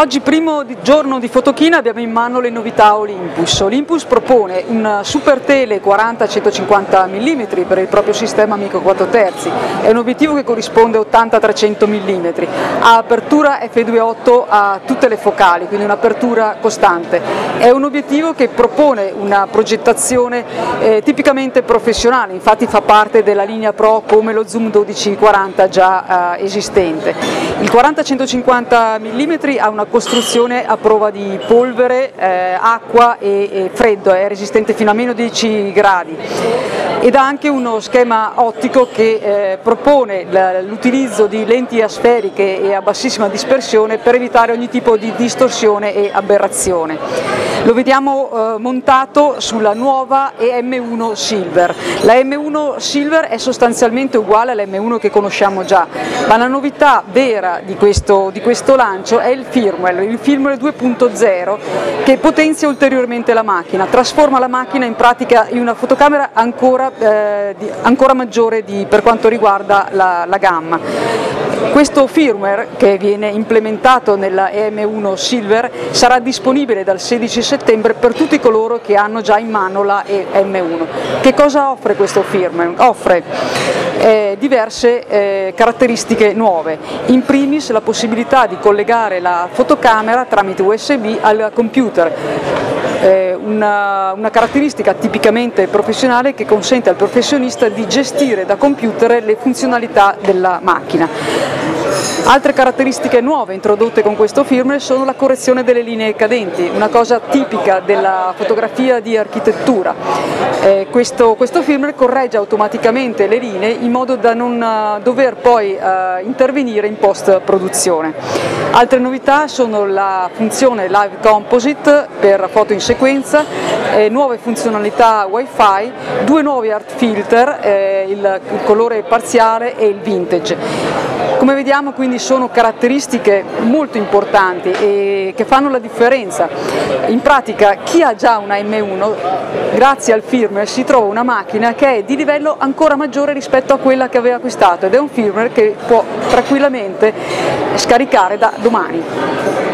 Oggi primo giorno di Fotochina abbiamo in mano le novità Olympus. Olympus propone un Super Tele 40-150 mm per il proprio sistema micro 4 terzi, è un obiettivo che corrisponde a 80-300 mm, ha apertura f2.8 a tutte le focali, quindi un'apertura costante. È un obiettivo che propone una progettazione eh, tipicamente professionale, infatti fa parte della linea Pro come lo Zoom 1240 già eh, esistente. Il 40-150 mm ha una costruzione a prova di polvere, eh, acqua e, e, freddo, è resistente fino a meno 10 gradi ed ha anche uno schema ottico che eh, propone l'utilizzo di lenti asferiche e a bassissima dispersione per evitare ogni tipo di distorsione e aberrazione. Lo vediamo eh, montato sulla nuova EM1 Silver. La M1 Silver è sostanzialmente uguale alla M1 che conosciamo già, ma la novità vera di questo, di questo lancio è il film firmware, il firmware 2.0 che potenzia ulteriormente la macchina, trasforma la macchina in pratica in una fotocamera ancora, eh, di, ancora maggiore di, per quanto riguarda la, la gamma. Questo firmware che viene implementato nella EM1 Silver sarà disponibile dal 16 settembre per tutti coloro che hanno già in mano la EM1. Che cosa offre questo firmware? Offre eh, diverse eh, caratteristiche nuove, in primis la possibilità di collegare la fotocamera tramite USB al computer, eh, una, una, caratteristica tipicamente professionale che consente al professionista di gestire da computer le funzionalità della macchina. Altre caratteristiche nuove introdotte con questo firmware sono la correzione delle linee cadenti, una cosa tipica della fotografia di architettura. Eh, questo, questo, firmware corregge automaticamente le linee in modo da non uh, dover poi uh, intervenire in post produzione. Altre novità sono la funzione Live Composite per foto in sequenza, eh, nuove funzionalità wifi, due nuovi art filter, eh, il, il colore parziale e il vintage. Come vediamo quindi sono caratteristiche molto importanti e che fanno la differenza. In pratica chi ha già una M1 grazie al firmware si trova una macchina che è di livello ancora maggiore rispetto a quella che aveva acquistato ed è un firmware che può tranquillamente scaricare da domani.